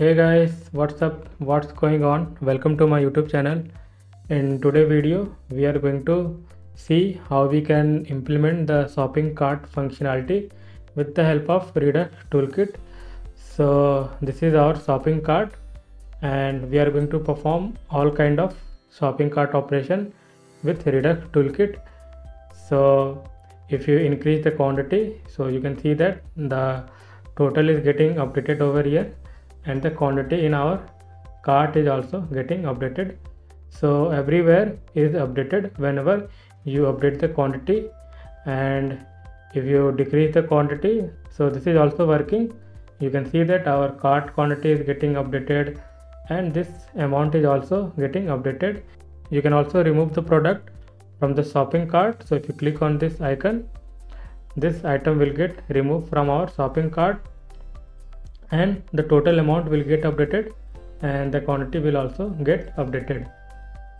hey guys what's up? What's going on? Welcome to my youtube channel. In today video we are going to see how we can implement the shopping cart functionality with the help of redux toolkit. So this is our shopping cart and we are going to perform all kind of shopping cart operation with redux toolkit. So if you increase the quantity so you can see that the total is getting updated over here and the quantity in our cart is also getting updated. So everywhere is updated whenever you update the quantity. And if you decrease the quantity so this is also working. You can see that our cart quantity is getting updated and this amount is also getting updated. You can also remove the product from the shopping cart. So if you click on this icon this item will get removed from our shopping cart and the total amount will get updated and the quantity will also get updated.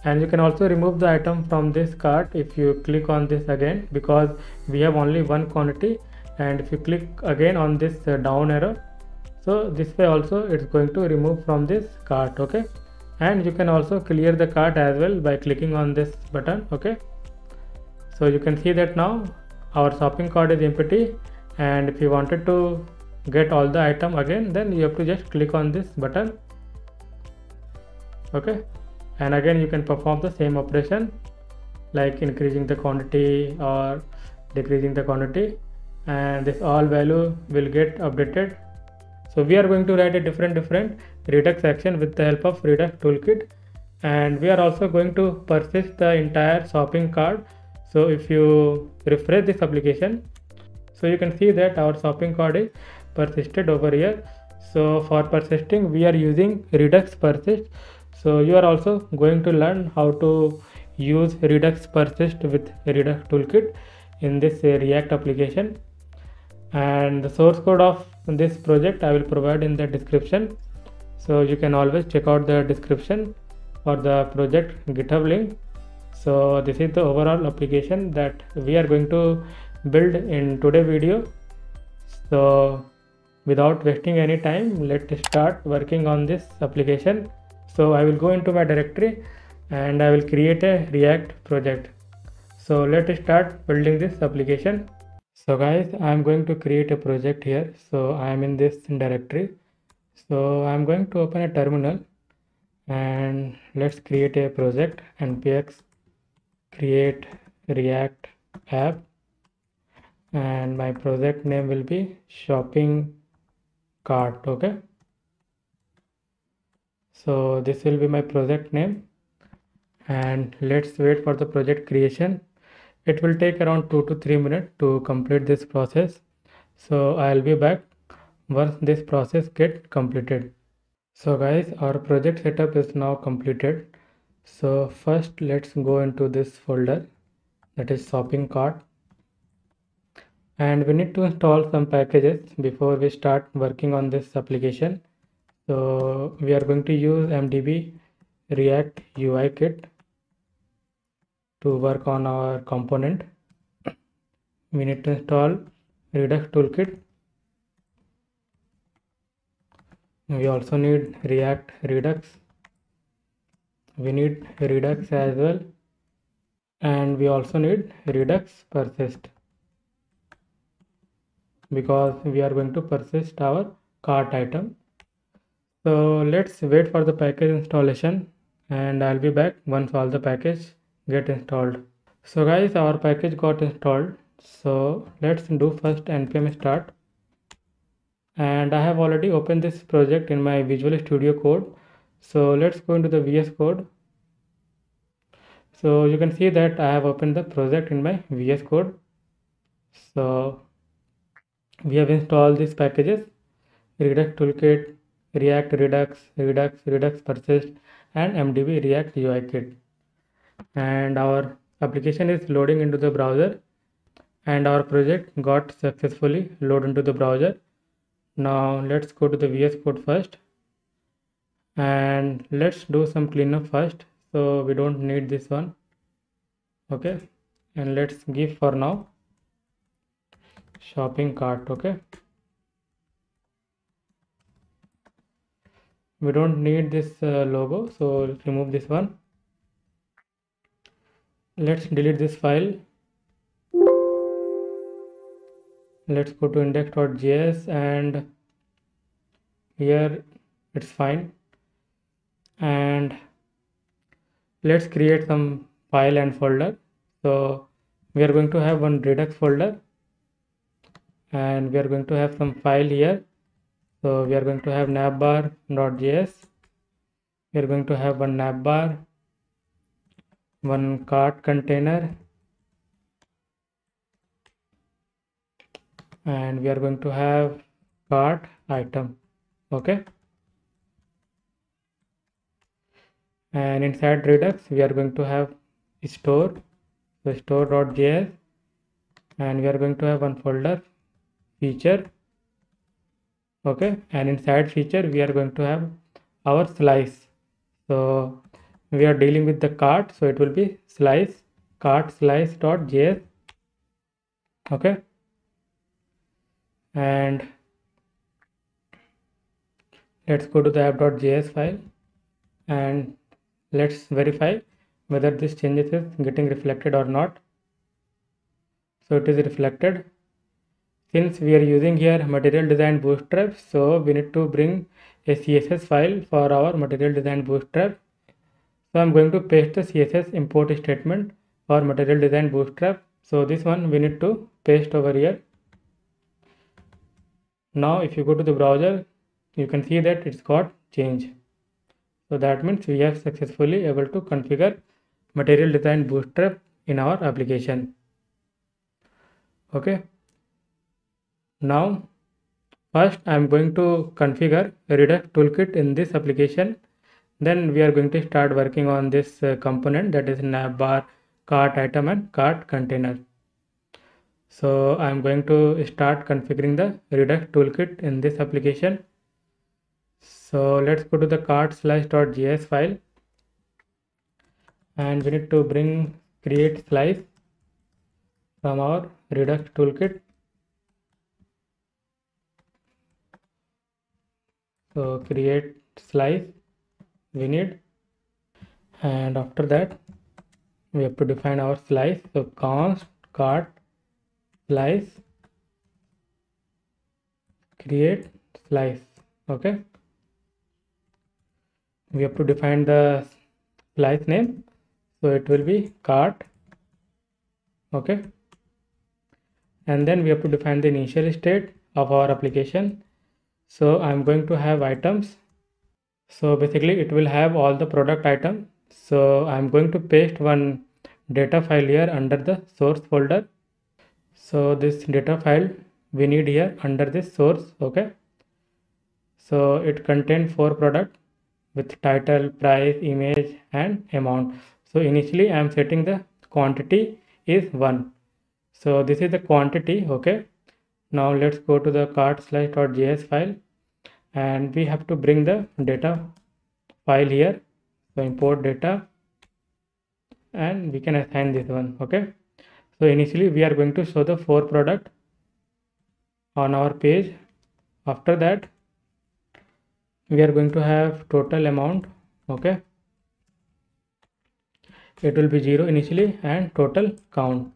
And you can also remove the item from this cart if you click on this again because we have only one quantity and if you click again on this uh, down arrow so this way also it's going to remove from this cart okay? And you can also clear the cart as well by clicking on this button okay? So you can see that now our shopping cart is empty and if you wanted to get all the item again then you have to just click on this button. Okay? And again you can perform the same operation like increasing the quantity or decreasing the quantity. And this all value will get updated. So we are going to write a different different redux action with the help of redux toolkit. And we are also going to persist the entire shopping cart. So if you refresh this application so you can see that our shopping cart is persisted over here. So for persisting we are using redux persist. So you are also going to learn how to use redux persist with redux toolkit in this uh, react application. And the source code of this project i will provide in the description. So you can always check out the description for the project github link. So this is the overall application that we are going to build in today video. So without wasting any time let's start working on this application. So i will go into my directory and i will create a react project. So let's start building this application. So guys i am going to create a project here. So i am in this directory. So i'm going to open a terminal and let's create a project. Npx create react app. And my project name will be shopping cart okay? So this will be my project name. And let's wait for the project creation. It will take around two to three minutes to complete this process. So i'll be back once this process get completed. So guys our project setup is now completed. So first let's go into this folder. That is shopping cart and we need to install some packages before we start working on this application. So we are going to use mdb react ui kit to work on our component. We need to install redux toolkit. We also need react redux. We need redux as well. And we also need redux persist because we are going to persist our cart item. So let's wait for the package installation and i'll be back once all the package get installed. So guys our package got installed. So let's do first npm start. And i have already opened this project in my visual studio code. So let's go into the vs code. So you can see that i have opened the project in my vs code. So we have installed these packages. Redux toolkit react redux redux redux persist and mdb react ui kit. And our application is loading into the browser and our project got successfully loaded into the browser. Now let's go to the vs code first. And let's do some cleanup first so we don't need this one. Okay and let's give for now shopping cart okay? We don't need this uh, logo so remove this one. Let's delete this file. Let's go to index.js and here it's fine. And let's create some file and folder. So we are going to have one redux folder and we are going to have some file here. So we are going to have navbar.js we are going to have one navbar one cart container and we are going to have cart item okay? And inside redux we are going to have store so store.js and we are going to have one folder feature okay and inside feature we are going to have our slice. So we are dealing with the cart so it will be slice cart slice dot js okay. And let's go to the app.js file and let's verify whether this changes is getting reflected or not. So it is reflected since we are using here material design bootstrap so we need to bring a css file for our material design bootstrap. So i'm going to paste the css import statement for material design bootstrap. So this one we need to paste over here. Now if you go to the browser you can see that it's got change. So that means we have successfully able to configure material design bootstrap in our application. Okay now, first I am going to configure Redux toolkit in this application. Then we are going to start working on this uh, component that is navbar, cart item and cart container. So I am going to start configuring the Redux toolkit in this application. So let's go to the cart slice.js file and we need to bring create slice from our Redux toolkit so create slice we need and after that we have to define our slice. So const cart slice. Create slice. Okay. We have to define the slice name. So it will be cart. Okay. And then we have to define the initial state of our application so i'm going to have items. So basically it will have all the product item. So i'm going to paste one data file here under the source folder. So this data file we need here under this source okay? So it contains four product with title price image and amount. So initially i am setting the quantity is one. So this is the quantity okay now let's go to the cart slice.js file. And we have to bring the data file here. So import data. And we can assign this one okay? So initially we are going to show the four product on our page. After that we are going to have total amount okay? It will be zero initially and total count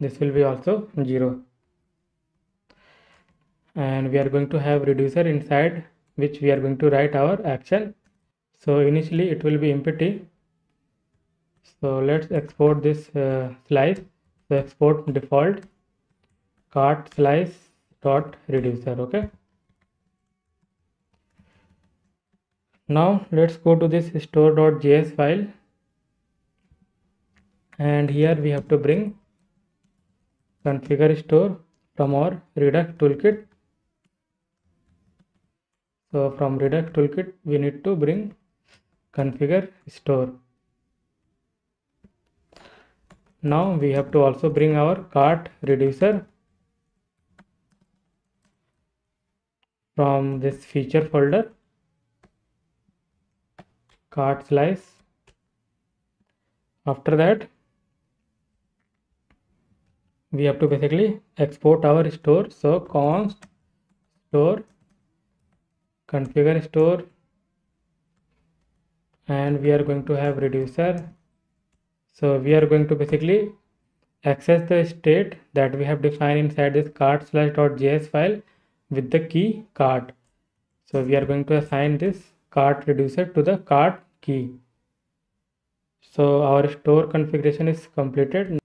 this will be also 0 and we are going to have reducer inside which we are going to write our action. So initially it will be empty. So let's export this uh, slice. So export default cart slice dot reducer okay? Now let's go to this store.js file. And here we have to bring configure store from our redux toolkit. So from redux toolkit we need to bring configure store. Now we have to also bring our cart reducer from this feature folder. Cart slice. After that we have to basically export our store. So const store configure store and we are going to have reducer. So we are going to basically access the state that we have defined inside this cart slice .js file with the key cart. So we are going to assign this cart reducer to the cart key. So our store configuration is completed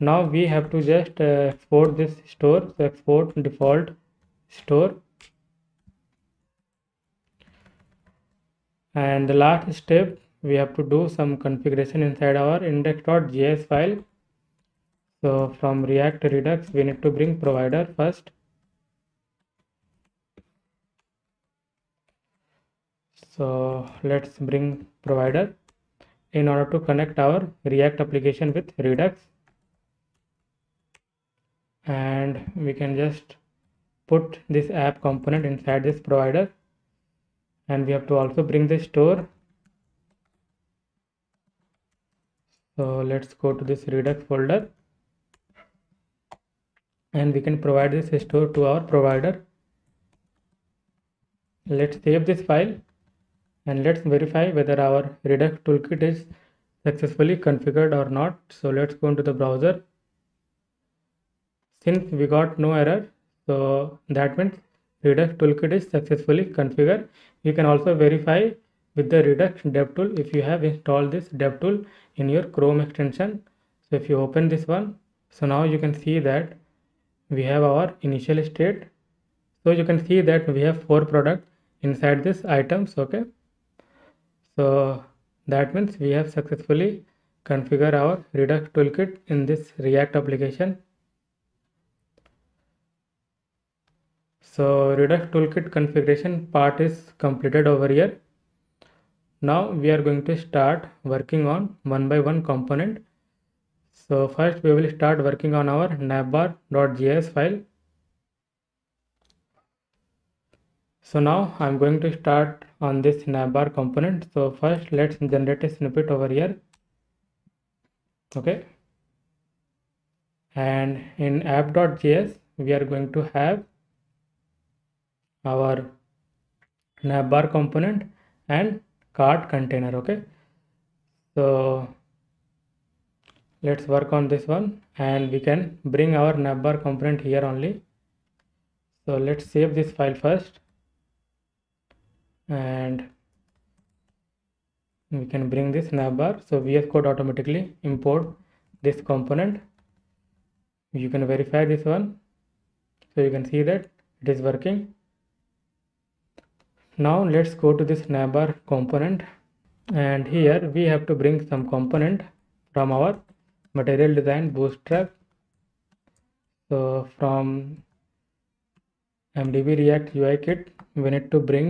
now we have to just uh, export this store so export default store. And the last step we have to do some configuration inside our index.js file. So from react redux we need to bring provider first. So let's bring provider in order to connect our react application with redux and we can just put this app component inside this provider. And we have to also bring the store. So let's go to this redux folder. And we can provide this store to our provider. Let's save this file and let's verify whether our redux toolkit is successfully configured or not. So let's go into the browser since we got no error so that means redux toolkit is successfully configured. You can also verify with the redux devtool if you have installed this devtool in your chrome extension. So if you open this one so now you can see that we have our initial state. So you can see that we have four products inside this items okay? So that means we have successfully configured our Redux toolkit in this React application. So Redux toolkit configuration part is completed over here. Now we are going to start working on one by one component. So first we will start working on our navbar.js file. So now I'm going to start on this navbar component. So first let's generate a snippet over here. Okay. And in app.js, we are going to have our navbar component and cart container. Okay. So let's work on this one and we can bring our navbar component here only. So let's save this file first and we can bring this navbar so vs code automatically import this component you can verify this one so you can see that it is working now let's go to this navbar component. And here we have to bring some component from our material design bootstrap. So from mdb react ui kit we need to bring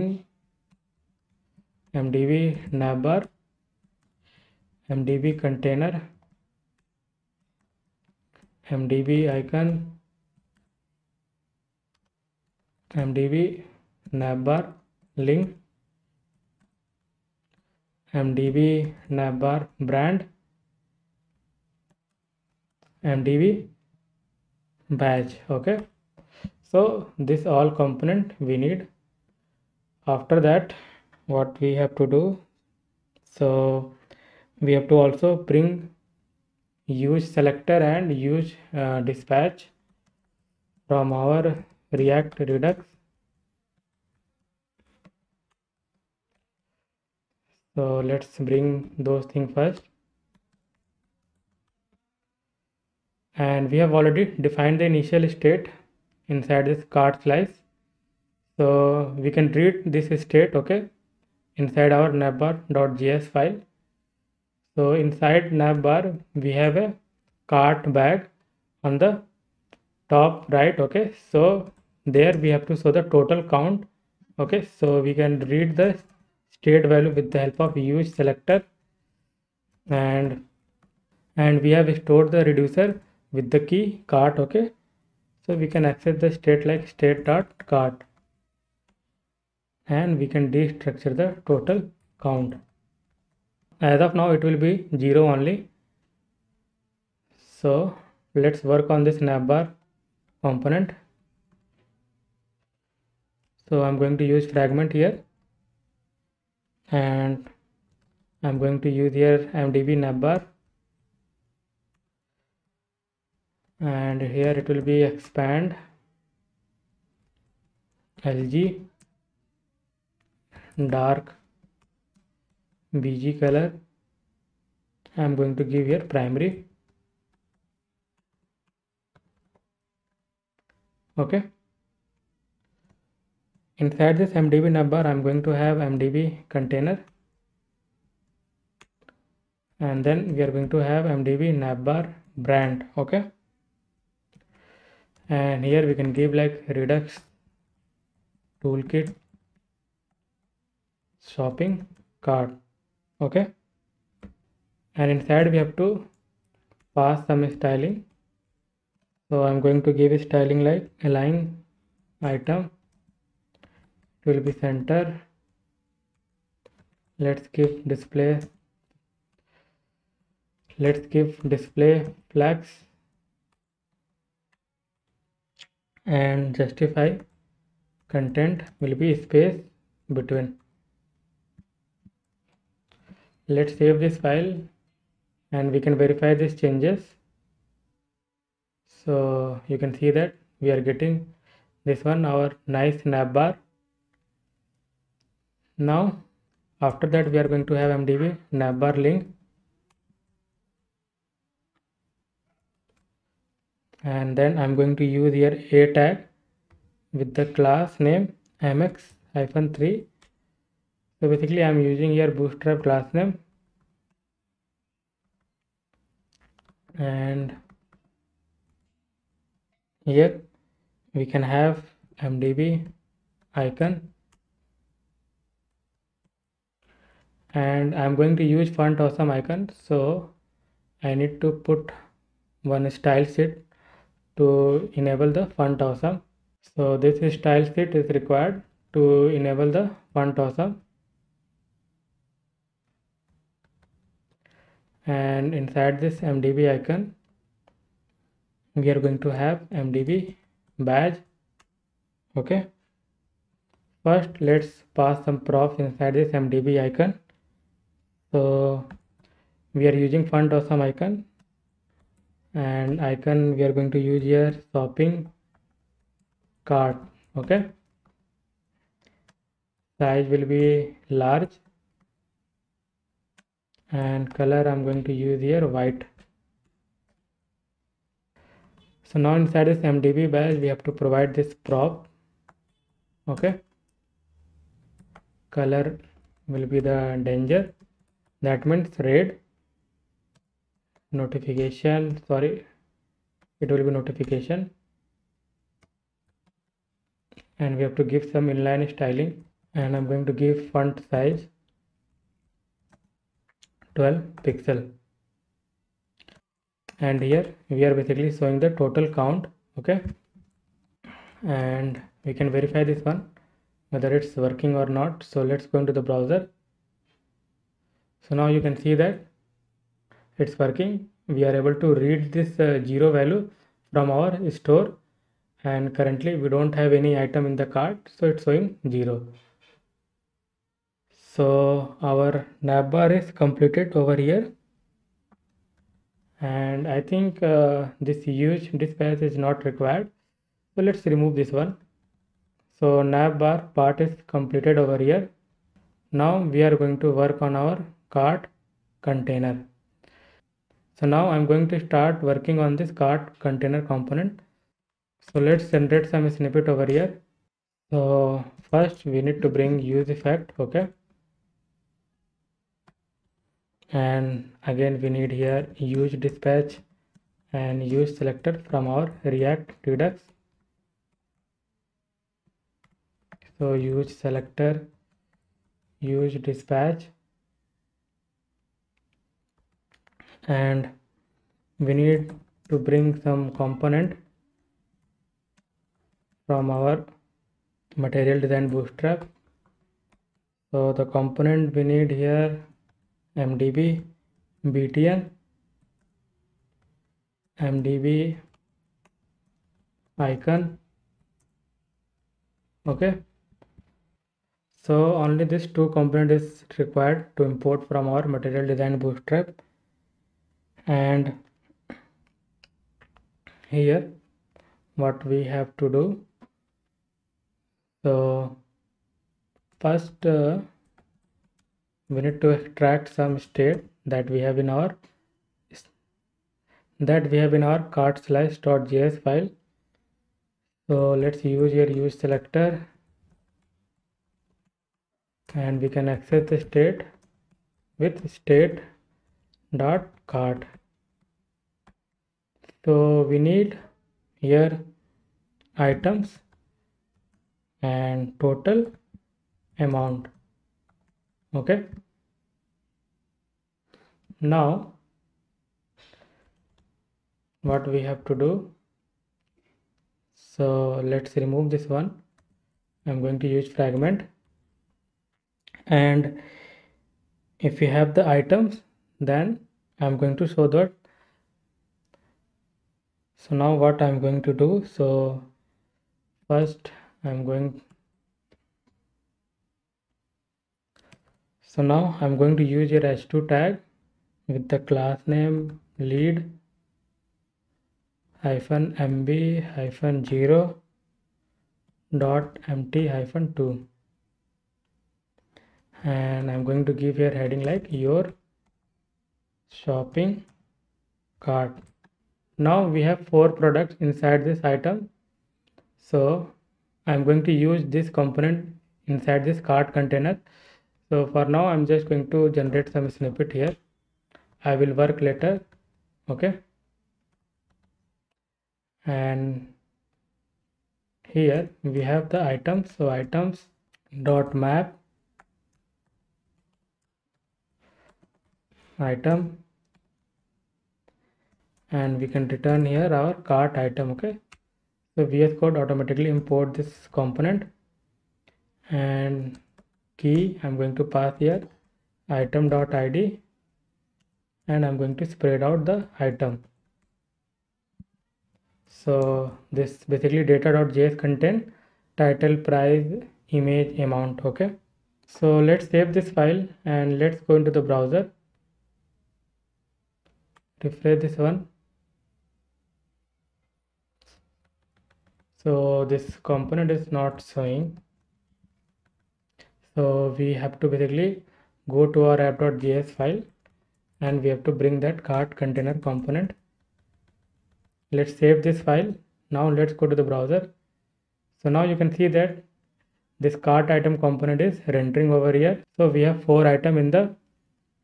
mdb navbar mdb container mdb icon mdb navbar link mdb navbar brand mdb badge okay? So this all component we need. After that what we have to do? So we have to also bring use selector and use uh, dispatch from our react redux so let's bring those things first. And we have already defined the initial state inside this cart slice. So we can read this state okay inside our navbar.js file. So inside navbar we have a cart bag on the top right okay. So there we have to show the total count okay. So we can read the state value with the help of use selector. And and we have stored the reducer with the key cart okay? So we can access the state like state dot cart. And we can destructure the total count. As of now it will be 0 only. So let's work on this navbar component. So I'm going to use fragment here and I'm going to use here MDB navbar and here it will be expand LG dark BG color. I'm going to give here primary. Okay inside this mdb navbar i'm going to have mdb container. And then we are going to have mdb navbar brand okay? And here we can give like redux toolkit shopping cart okay? And inside we have to pass some styling. So i'm going to give a styling like align item it will be center let's give display. Let's give display flex and justify content will be space between. Let's save this file and we can verify these changes. So you can see that we are getting this one our nice navbar now after that we are going to have mdb navbar link. And then i'm going to use here a tag with the class name mx hyphen 3 so basically i'm using here bootstrap class name. And here we can have mdb icon and i'm going to use font awesome icon. So i need to put one style sheet to enable the font awesome so this style sheet is required to enable the font awesome and inside this mdb icon we are going to have mdb badge. Okay. First let's pass some props inside this mdb icon so we are using font awesome icon. And icon we are going to use here shopping cart okay? Size will be large. And color i'm going to use here white. So now inside this mdb badge we have to provide this prop okay? Color will be the danger that means red notification sorry it will be notification. And we have to give some inline styling and i'm going to give font size 12 pixel. And here we are basically showing the total count okay? And we can verify this one whether it's working or not. So let's go into the browser so now you can see that it's working. We are able to read this uh, zero value from our store. And currently we don't have any item in the cart so it's showing zero. So our navbar is completed over here. And I think uh, this use dispatch is not required. So let's remove this one. So navbar part is completed over here. Now we are going to work on our cart container. So now I'm going to start working on this cart container component. So let's generate some snippet over here. So first we need to bring use effect okay? And again we need here use dispatch and use selector from our react redux. So use selector use dispatch and we need to bring some component from our material design bootstrap. So the component we need here mdb btn mdb icon. Okay. So only this two component is required to import from our material design bootstrap and here what we have to do. So first uh, we need to extract some state that we have in our that we have in our cart slice .js file. So let's use your use selector. And we can access the state with state dot cart so we need here items and total amount. Okay. Now what we have to do? So let's remove this one. I'm going to use fragment. And if we have the items then i'm going to show that so now what i'm going to do so first i'm going so now i'm going to use your h2 tag with the class name lead hyphen mb hyphen 0 dot empty hyphen 2 and i'm going to give here heading like your shopping cart now we have four products inside this item. So i'm going to use this component inside this cart container. So for now i'm just going to generate some snippet here. I will work later okay? And here we have the items. So items dot map item and we can return here our cart item okay? So vs code automatically import this component. And key i'm going to pass here item dot id and i'm going to spread out the item. So this basically data.js contain title price image amount okay? So let's save this file and let's go into the browser. Refresh this one so this component is not showing. So we have to basically go to our app.js file and we have to bring that cart container component. Let's save this file. Now let's go to the browser. So now you can see that this cart item component is rendering over here. So we have four item in the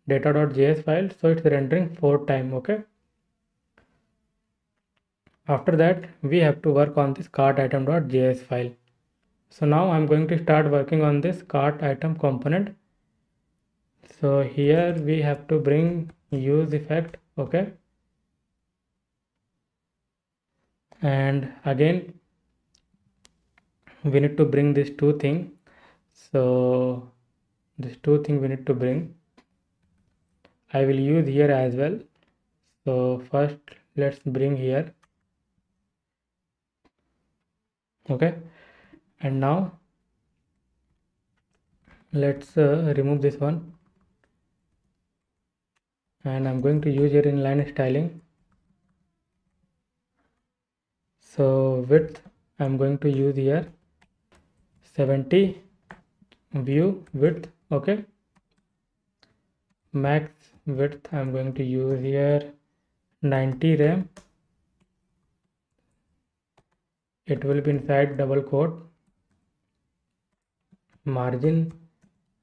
data.js file. So it's rendering four time okay after that we have to work on this cart item.js file. So now i'm going to start working on this cart item component. So here we have to bring use effect okay? And again we need to bring these two thing. So these two thing we need to bring. I will use here as well. So first let's bring here okay. And now let's uh, remove this one. And I'm going to use here inline styling. So width I'm going to use here 70 view width okay. Max width I'm going to use here 90 rem it will be inside double quote. Margin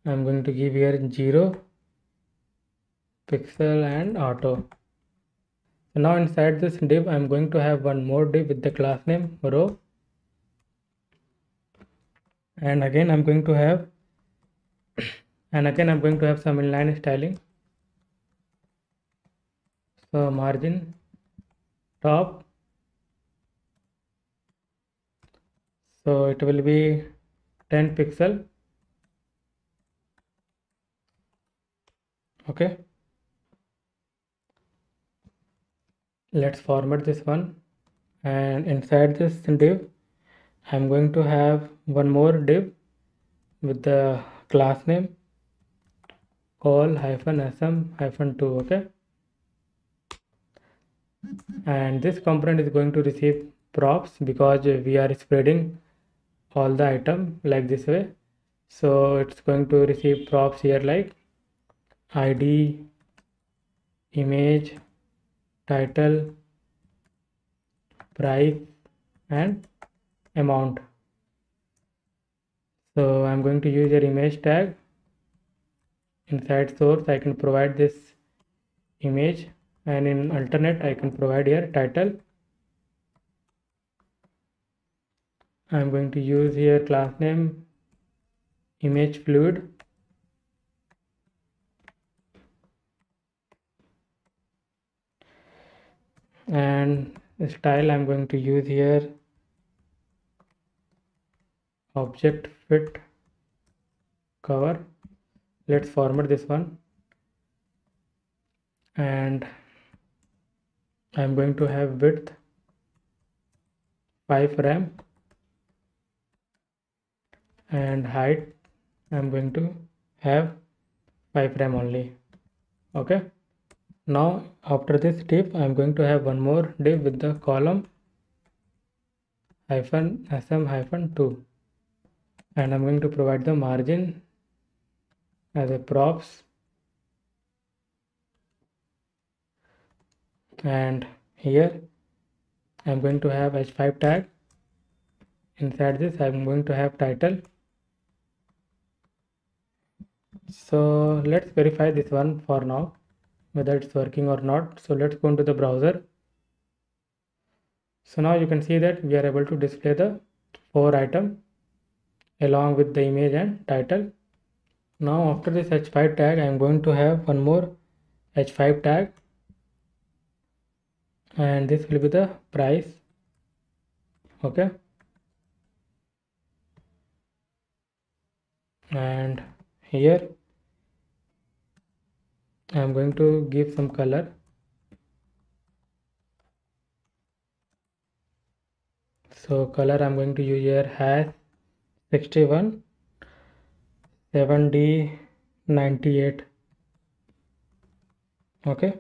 I'm going to give here 0 pixel and auto. So now inside this div I'm going to have one more div with the class name row. And again I'm going to have and again I'm going to have some inline styling. So margin top so it will be 10 pixel. Okay. Let's format this one. And inside this div i'm going to have one more div with the class name col hyphen sm hyphen 2 okay? And this component is going to receive props because we are spreading all the item like this way. So it's going to receive props here like id image title price and amount. So i'm going to use your image tag. Inside source i can provide this image. And in alternate I can provide here title I'm going to use here class name image fluid. And style I'm going to use here object fit cover. Let's format this one. And I'm going to have width 5 rem and height I'm going to have 5 rem only. Okay? Now after this div I'm going to have one more div with the column hyphen sm hyphen 2 and I'm going to provide the margin as a props. And here I'm going to have h5 tag. Inside this I'm going to have title so let's verify this one for now whether it's working or not. So let's go into the browser. So now you can see that we are able to display the four item along with the image and title. Now after this h5 tag I am going to have one more h5 tag. And this will be the price. Okay. And here I am going to give some color. So color I'm going to use here has 61 7d 98 okay.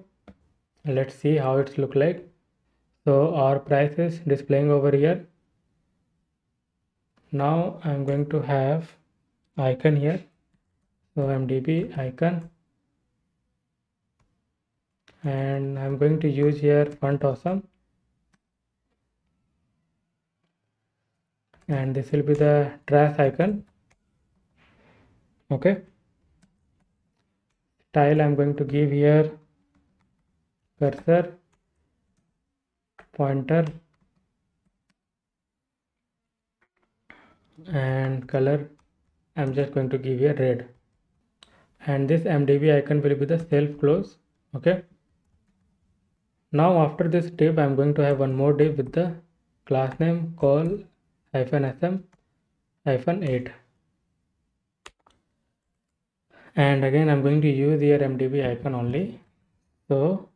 Let's see how it's look like. So our price is displaying over here. Now i'm going to have icon here. So mdb icon and i'm going to use here font awesome and this will be the trash icon. Okay. Style i'm going to give here. Cursor. Pointer. And color. I'm just going to give a red. And this MDB icon will be the self close okay now after this div I'm going to have one more div with the class name col hyphen sm hyphen 8 and again I'm going to use here MDB icon only. So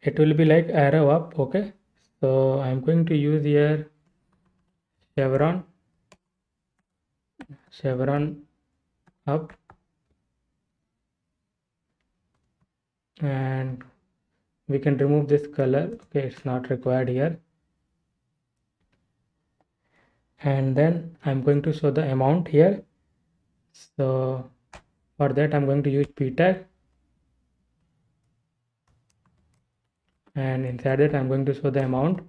it will be like arrow up okay? So i'm going to use here chevron chevron up. And we can remove this color. Okay it's not required here. And then i'm going to show the amount here. So for that i'm going to use p tag and inside it I'm going to show the amount.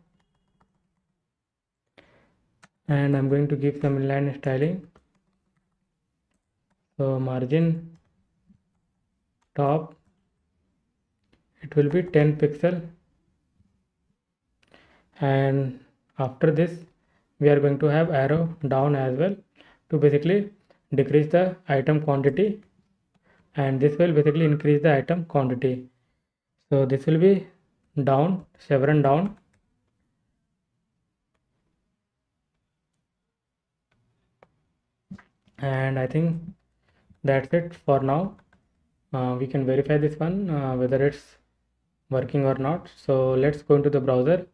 And I'm going to give some inline styling. So margin top it will be 10 pixel. And after this we are going to have arrow down as well to basically decrease the item quantity. And this will basically increase the item quantity. So this will be down chevron down. And I think that's it for now. Uh, we can verify this one uh, whether it's working or not. So let's go into the browser.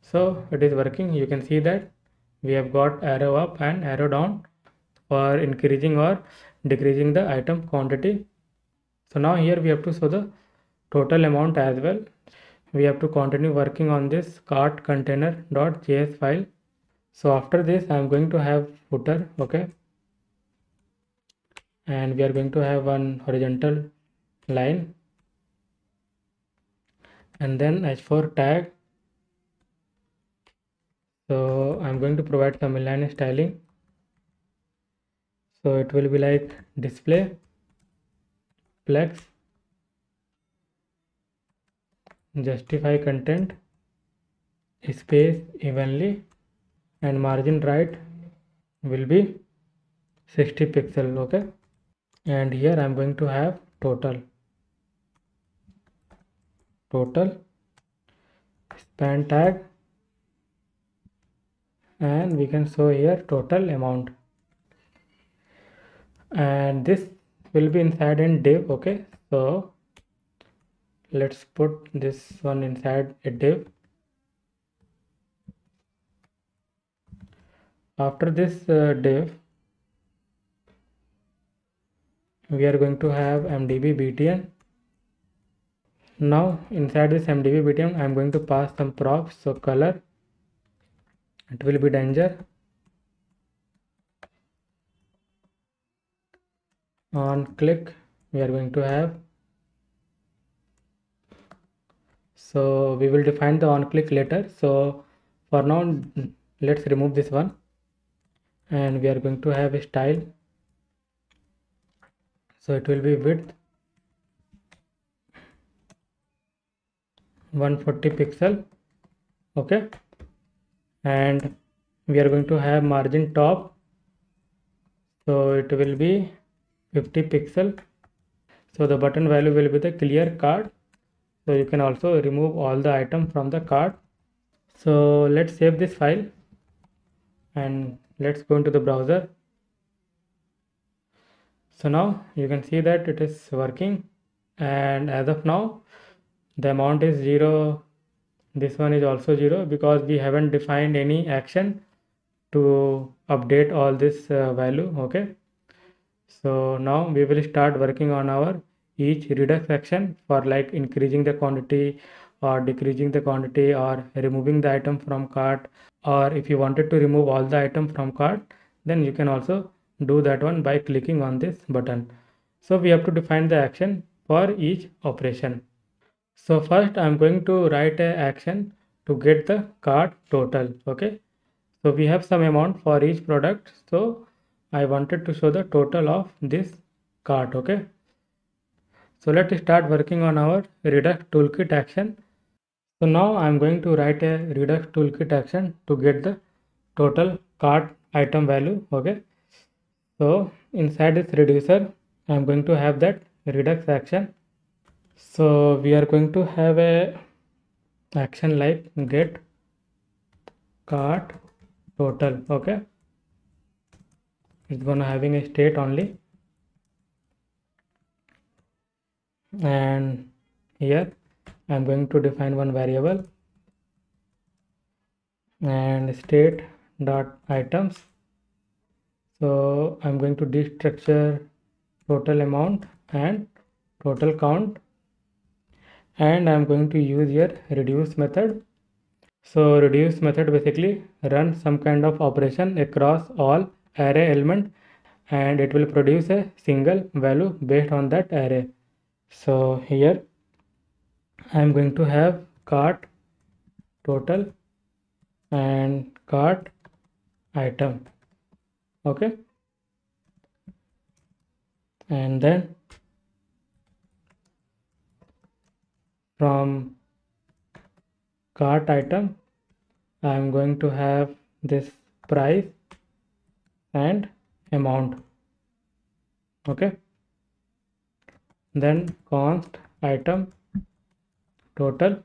So it is working. You can see that we have got arrow up and arrow down for increasing or decreasing the item quantity. So now here we have to show the total amount as well. We have to continue working on this cart container.js file. So after this i am going to have footer okay and we are going to have one horizontal line. And then as for tag so i'm going to provide some inline styling. So it will be like display flex justify content space evenly and margin right will be 60 pixel okay and here i'm going to have total. Total. Span tag. And we can show here total amount. And this will be inside in div okay? So let's put this one inside a div. After this uh, div we are going to have mdb btn now inside this mdb btn i'm going to pass some props so color. It will be danger. On click we are going to have. So we will define the on click later so for now let's remove this one. And we are going to have a style so it will be width 140 pixel okay? And we are going to have margin top. So it will be 50 pixel. So the button value will be the clear cart. So you can also remove all the item from the card. So let's save this file and let's go into the browser so now you can see that it is working. And as of now the amount is zero. This one is also zero because we haven't defined any action to update all this uh, value okay? So now we will start working on our each redux action for like increasing the quantity or decreasing the quantity or removing the item from cart. Or if you wanted to remove all the item from cart then you can also do that one by clicking on this button. So we have to define the action for each operation. So first i'm going to write a action to get the cart total okay? So we have some amount for each product. So I wanted to show the total of this cart okay? So let's start working on our redux toolkit action. So now I'm going to write a redux toolkit action to get the total cart item value okay so inside this reducer I'm going to have that redux action. So we are going to have a action like get cart total okay? It's gonna having a state only. And here I'm going to define one variable. And state dot items so I'm going to destructure total amount and total count. And I'm going to use here reduce method. So reduce method basically run some kind of operation across all array element and it will produce a single value based on that array. So here i am going to have cart total and cart item okay. And then from cart item i am going to have this price and amount. Okay. Then const item total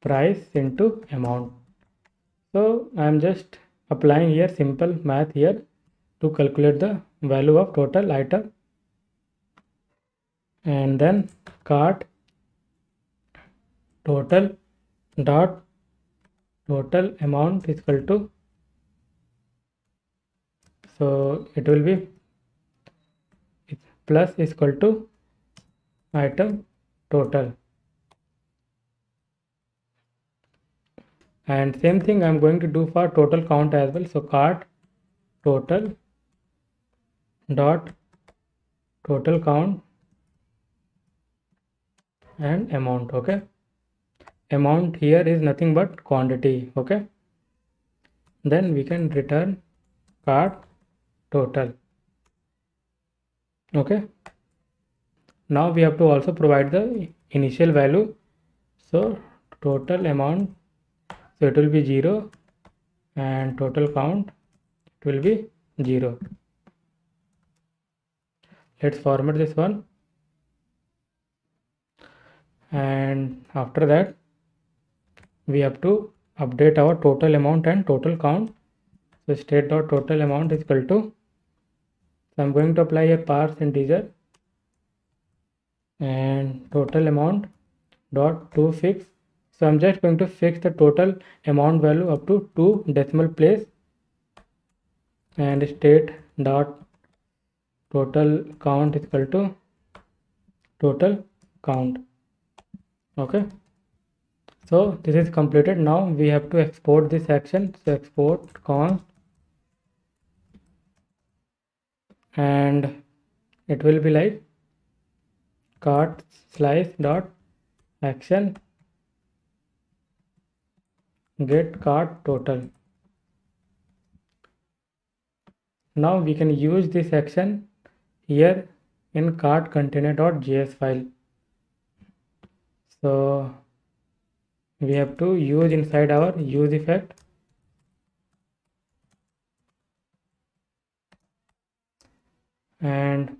price into amount so i am just applying here simple math here to calculate the value of total item. And then cart total dot total amount is equal to so it will be plus is equal to item total and same thing I'm going to do for total count as well. So cart total dot total count and amount okay? Amount here is nothing but quantity okay? Then we can return cart total okay? Now we have to also provide the initial value. So total amount so it will be 0 and total count it will be 0 let's format this one. And after that we have to update our total amount and total count. So state dot total amount is equal to so i'm going to apply a parse integer. And total amount dot to fix so i'm just going to fix the total amount value up to two decimal place and state dot total count is equal to total count. Okay. So this is completed. Now we have to export this action. So export const and it will be like cart slice dot action get cart total. Now we can use this action here in cart container.js file. So we have to use inside our use effect. And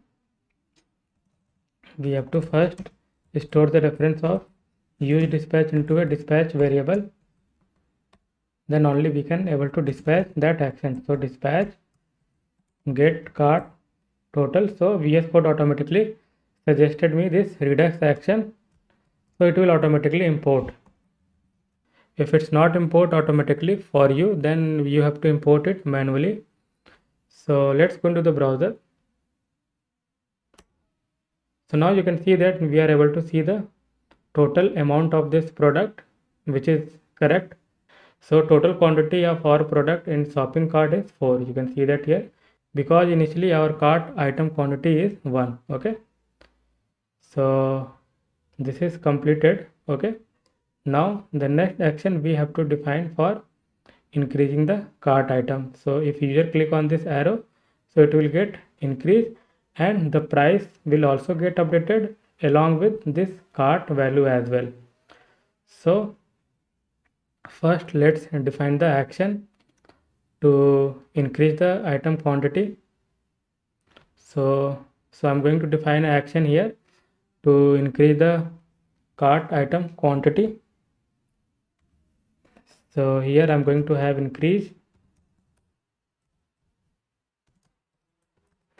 we have to first store the reference of use dispatch into a dispatch variable then only we can able to dispatch that action. So dispatch get cart total. So vs code automatically suggested me this redux action. So it will automatically import. If it's not import automatically for you then you have to import it manually. So let's go into the browser. So now you can see that we are able to see the total amount of this product which is correct so total quantity of our product in shopping cart is 4 you can see that here. Because initially our cart item quantity is 1 okay? So this is completed okay? Now the next action we have to define for increasing the cart item. So if user click on this arrow so it will get increased and the price will also get updated along with this cart value as well. So first let's define the action to increase the item quantity. So so i'm going to define action here to increase the cart item quantity. So here i'm going to have increase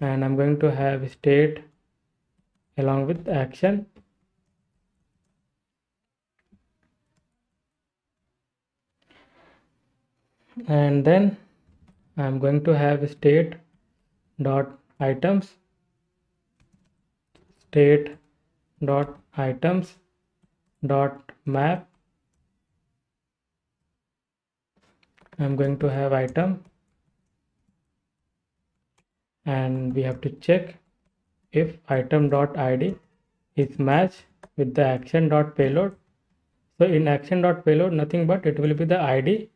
and i'm going to have state along with action and then I'm going to have state dot items. State dot items dot map. I'm going to have item. And we have to check if item dot id is matched with the action dot payload. So in action dot payload nothing but it will be the id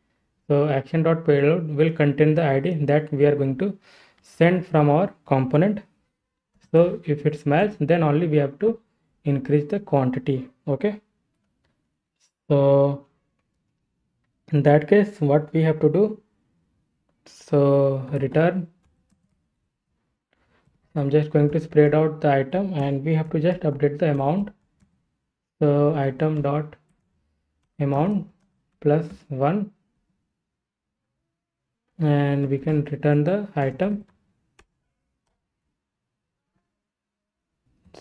so action.payload will contain the ID that we are going to send from our component. So if it's matched, then only we have to increase the quantity. Okay. So in that case, what we have to do? So return. I'm just going to spread out the item and we have to just update the amount. So item dot amount plus 1 and we can return the item.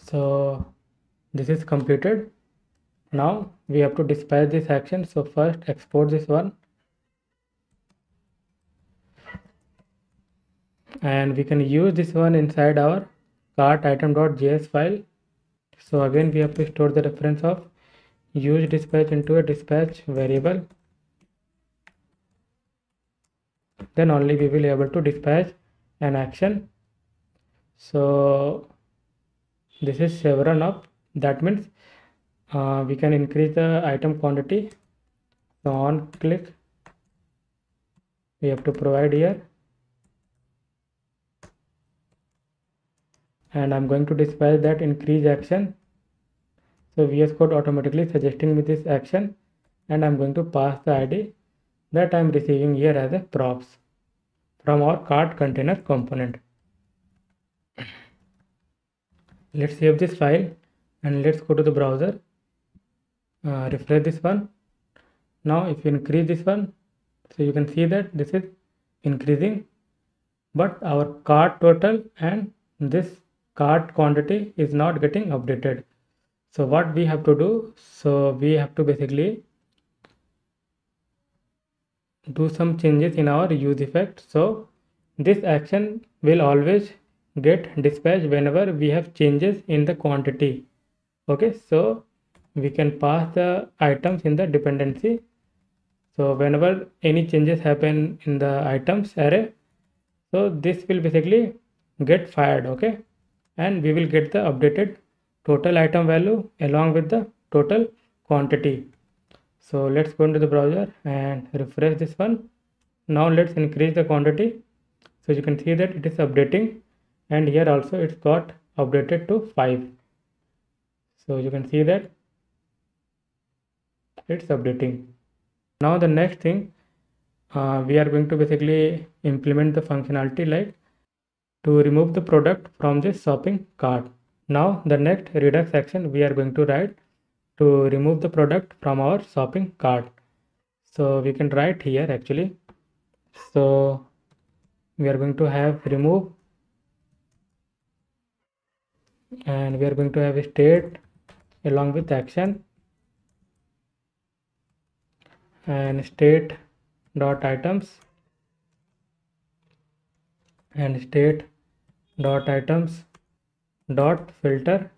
So this is completed now we have to dispatch this action. So first export this one. And we can use this one inside our cart item.js file. So again we have to store the reference of use dispatch into a dispatch variable then only we will be able to dispatch an action. So this is chevron up that means uh, we can increase the item quantity. So on click we have to provide here. And I'm going to dispatch that increase action. So VS Code automatically suggesting me this action and I'm going to pass the ID that I'm receiving here as a props from our cart container component. Let's save this file and let's go to the browser. Uh, refresh this one. Now if you increase this one, so you can see that this is increasing but our cart total and this cart quantity is not getting updated. So what we have to do, so we have to basically do some changes in our use effect. So this action will always get dispatched whenever we have changes in the quantity. Okay so we can pass the items in the dependency. So whenever any changes happen in the items array so this will basically get fired okay? And we will get the updated total item value along with the total quantity so let's go into the browser and refresh this one. Now let's increase the quantity. So you can see that it is updating and here also it's got updated to 5 so you can see that it's updating. Now the next thing uh, we are going to basically implement the functionality like to remove the product from this shopping cart. Now the next redux action we are going to write to remove the product from our shopping cart. So we can write here actually. So we are going to have remove. And we are going to have a state along with action. And state dot items. And state dot items dot filter.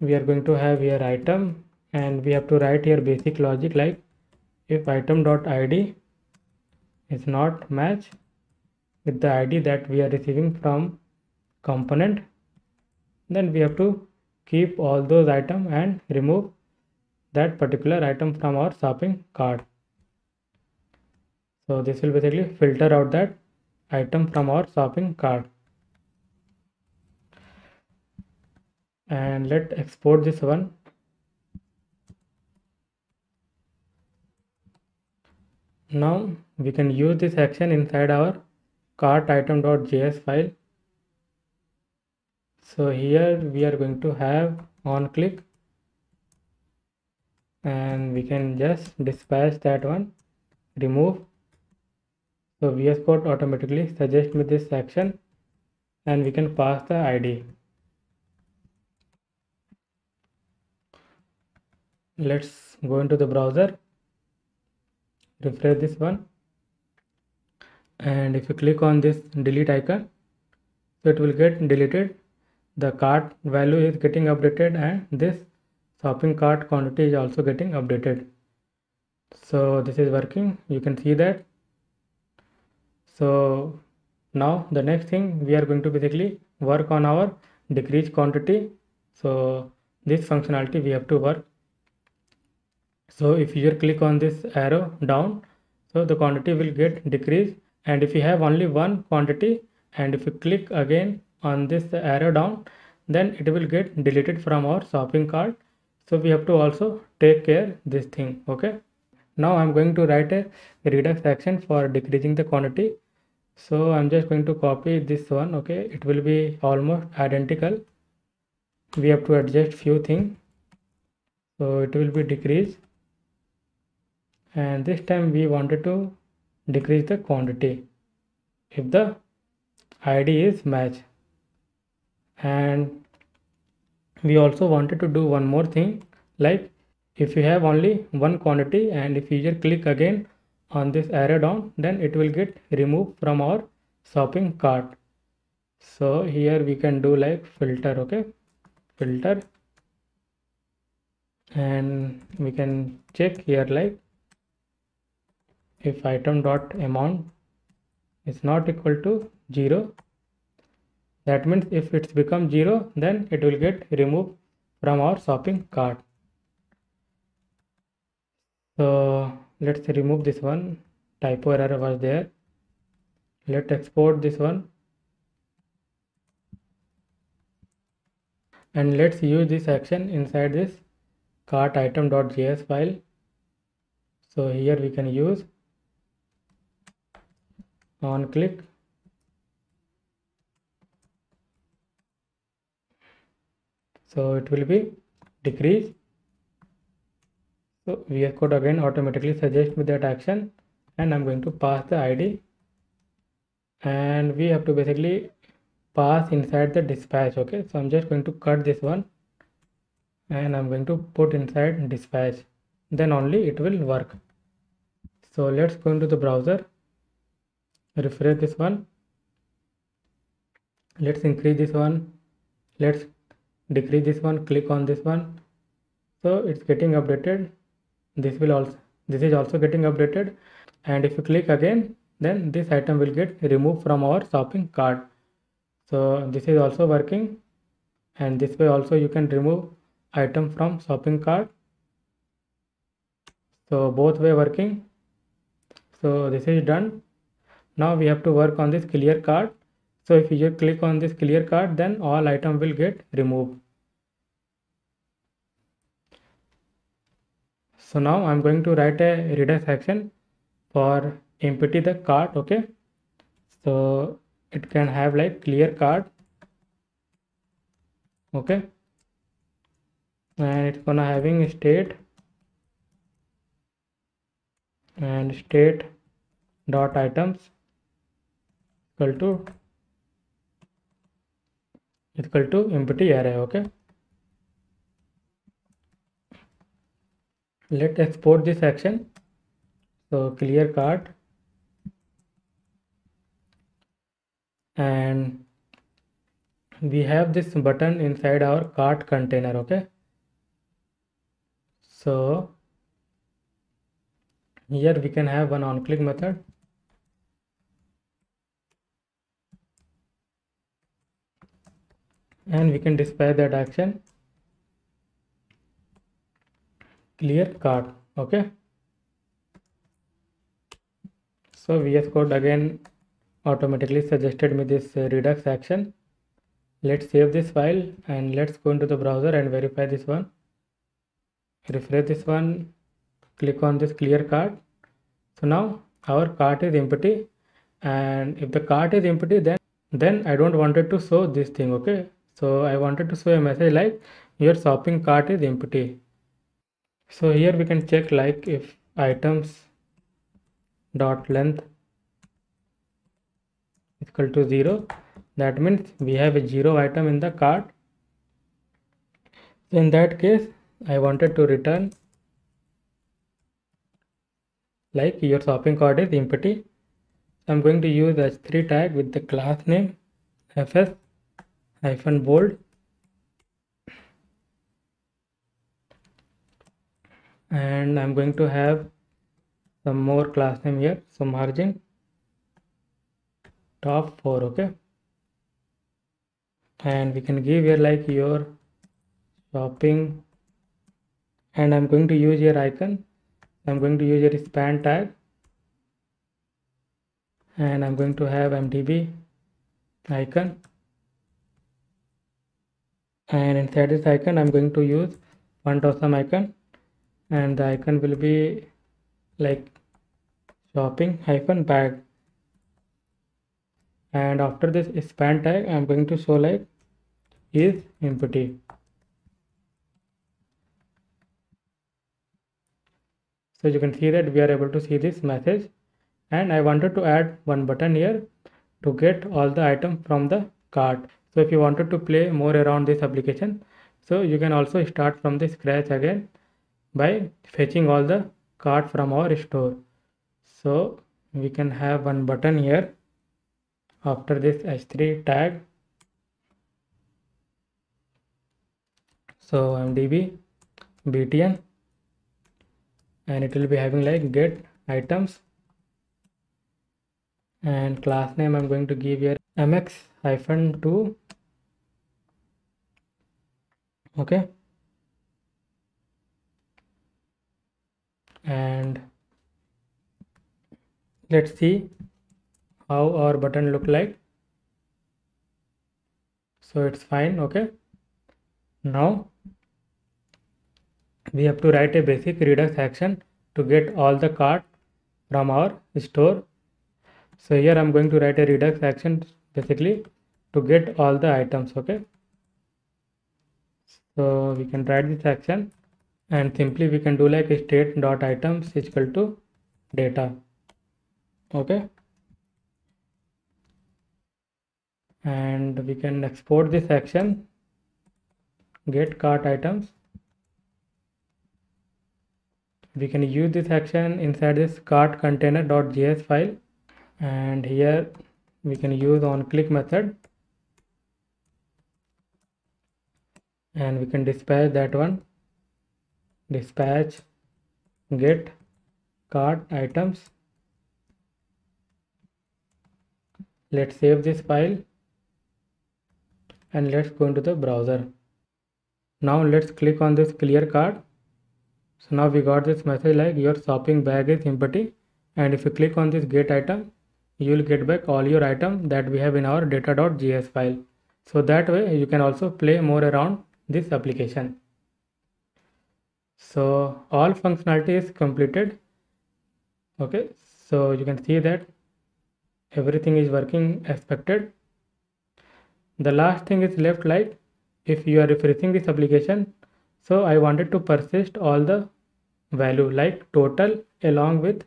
We are going to have here item and we have to write here basic logic like if item dot id is not match with the id that we are receiving from component then we have to keep all those item and remove that particular item from our shopping cart. So this will basically filter out that item from our shopping cart. And let export this one Now we can use this action inside our cart item.js file. So here we are going to have on click and we can just dispatch that one remove. So VS Code automatically suggests me this action and we can pass the ID let's go into the browser refresh this one. And if you click on this delete icon so it will get deleted. The cart value is getting updated and this shopping cart quantity is also getting updated. So this is working. You can see that. So now the next thing we are going to basically work on our decrease quantity. So this functionality we have to work so if you click on this arrow down so the quantity will get decreased. And if you have only one quantity and if you click again on this arrow down then it will get deleted from our shopping cart. So we have to also take care this thing okay? Now i'm going to write a redux action for decreasing the quantity. So i'm just going to copy this one okay? It will be almost identical. We have to adjust few things so it will be decreased and this time we wanted to decrease the quantity. If the id is match and we also wanted to do one more thing like if you have only one quantity and if user click again on this arrow down then it will get removed from our shopping cart. So here we can do like filter okay? Filter. And we can check here like if item dot amount is not equal to 0 that means if it's become 0 then it will get removed from our shopping cart. So let's remove this one. Typo error was there. Let's export this one. And let's use this action inside this cart item.js file. So here we can use on click. So it will be decrease so VS Code again automatically suggests me that action and I'm going to pass the ID and we have to basically pass inside the dispatch okay? So I'm just going to cut this one and I'm going to put inside dispatch. Then only it will work. So let's go into the browser refresh this one. Let's increase this one. Let's decrease this one. Click on this one. So it's getting updated. This will also this is also getting updated. And if you click again then this item will get removed from our shopping cart. So this is also working. And this way also you can remove item from shopping cart. So both way working. So this is done now we have to work on this clear cart. So if you click on this clear cart then all item will get removed. So now i'm going to write a redux action for empty the cart okay? So it can have like clear cart okay? And it's gonna having state and state dot items equal to equal to empty array okay let's export this action so clear cart and we have this button inside our cart container okay so here we can have one on click method and we can display that action. Clear cart okay? So vs code again automatically suggested me this uh, redux action. Let's save this file and let's go into the browser and verify this one. Refresh this one. Click on this clear cart so now our cart is empty. And if the cart is empty then then i don't wanted to show this thing okay so i wanted to show a message like your shopping cart is empty. So here we can check like if items dot length equal to 0 that means we have a zero item in the cart. So in that case i wanted to return like your shopping cart is empty. I'm going to use h3 tag with the class name fs hyphen bold. And I'm going to have some more class name here. So margin top 4 okay? And we can give here like your shopping. And I'm going to use your icon. I'm going to use your span tag. And I'm going to have MDB icon and inside this icon I'm going to use font awesome icon. And the icon will be like shopping hyphen bag. And after this span tag i'm going to show like is empty so you can see that we are able to see this message. And i wanted to add one button here to get all the item from the cart so if you wanted to play more around this application so you can also start from the scratch again by fetching all the cart from our store. So we can have one button here. After this h3 tag. So mdb btn and it will be having like get items. And class name i'm going to give here mx hyphen 2 okay and let's see how our button look like so it's fine okay now we have to write a basic redux action to get all the cart from our store. So here I'm going to write a redux action basically to get all the items okay. So we can write this action and simply we can do like a state dot items is equal to data. Okay. And we can export this action get cart items. We can use this action inside this cart container.js file. And here we can use on click method and we can dispatch that one. Dispatch get cart items. Let's save this file and let's go into the browser. Now let's click on this clear cart so now we got this message like your shopping bag is empty. And if you click on this get item you will get back all your item that we have in our data.js file. So that way you can also play more around this application. So all functionality is completed. Okay so you can see that everything is working expected. The last thing is left like if you are refreshing this application so i wanted to persist all the value like total along with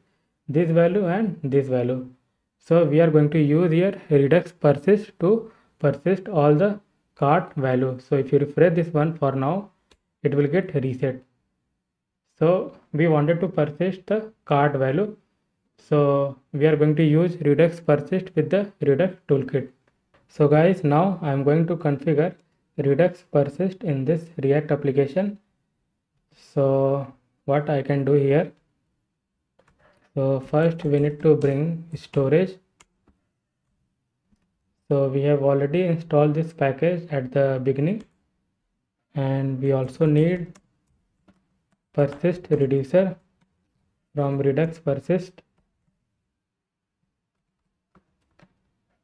this value and this value. So we are going to use here redux persist to persist all the cart value. So if you refresh this one for now it will get reset. So we wanted to persist the cart value. So we are going to use redux persist with the redux toolkit. So guys now i am going to configure redux persist in this react application. So what i can do here? So first we need to bring storage so we have already installed this package at the beginning and we also need persist reducer from redux persist.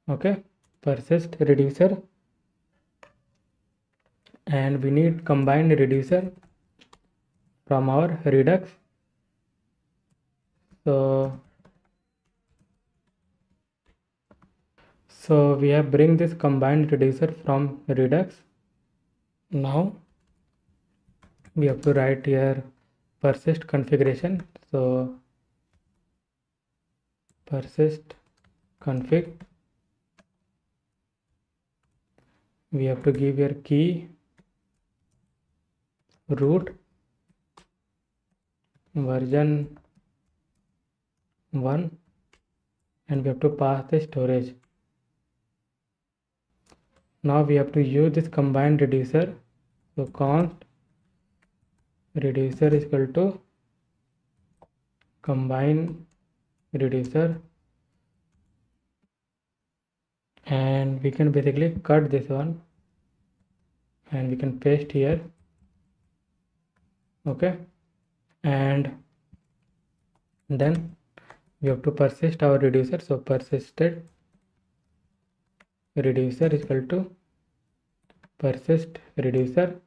Okay persist reducer. And we need combined reducer from our redux. So so we have bring this combined reducer from redux now we have to write here persist configuration. So persist config. We have to give your key root version 1 and we have to pass the storage now we have to use this combined reducer. So const reducer is equal to combine reducer. And we can basically cut this one. And we can paste here. Okay. And then we have to persist our reducer. So persisted reducer is equal to persist reducer.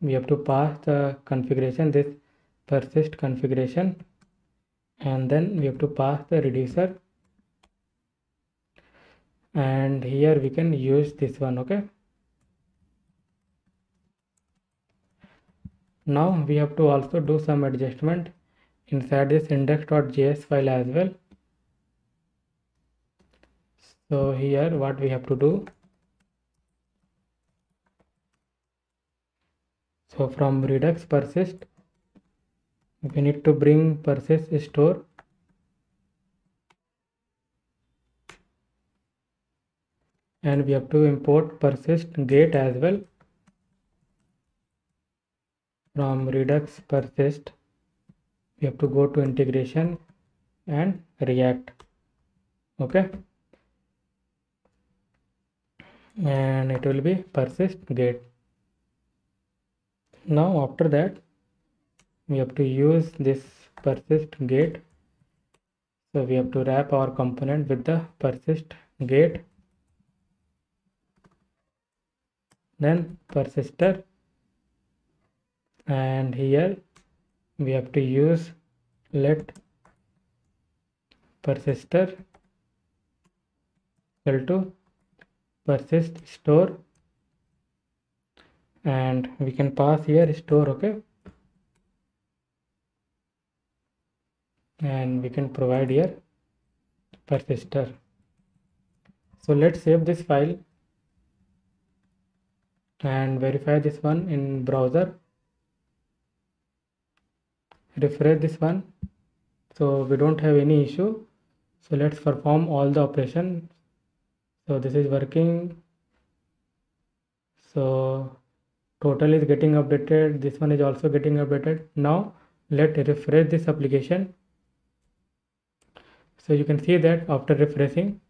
We have to pass the configuration this persist configuration and then we have to pass the reducer. And here we can use this one okay? Now we have to also do some adjustment inside this index.js file as well so here what we have to do? So from redux persist we need to bring persist store and we have to import persist gate as well from redux persist we have to go to integration and react. Okay and it will be persist gate now after that we have to use this persist gate. So we have to wrap our component with the persist gate. Then persistor. And here we have to use let persistor equal to persist store and we can pass here store okay? And we can provide here persistor. So let's save this file and verify this one in browser. Refresh this one. So we don't have any issue. So let's perform all the operations so this is working. So total is getting updated. This one is also getting updated. Now let refresh this application. So you can see that after refreshing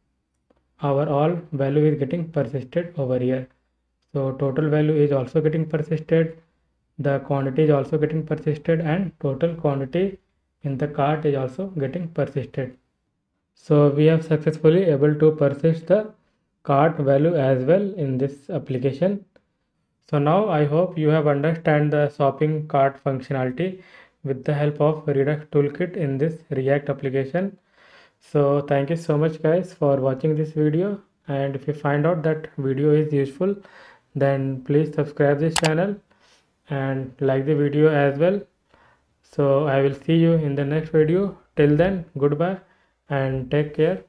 our all value is getting persisted over here. So total value is also getting persisted. The quantity is also getting persisted and total quantity in the cart is also getting persisted. So we have successfully able to persist the cart value as well in this application. So now i hope you have understand the shopping cart functionality with the help of redux toolkit in this react application. So thank you so much guys for watching this video. And if you find out that video is useful then please subscribe this channel and like the video as well. So i will see you in the next video. Till then goodbye and take care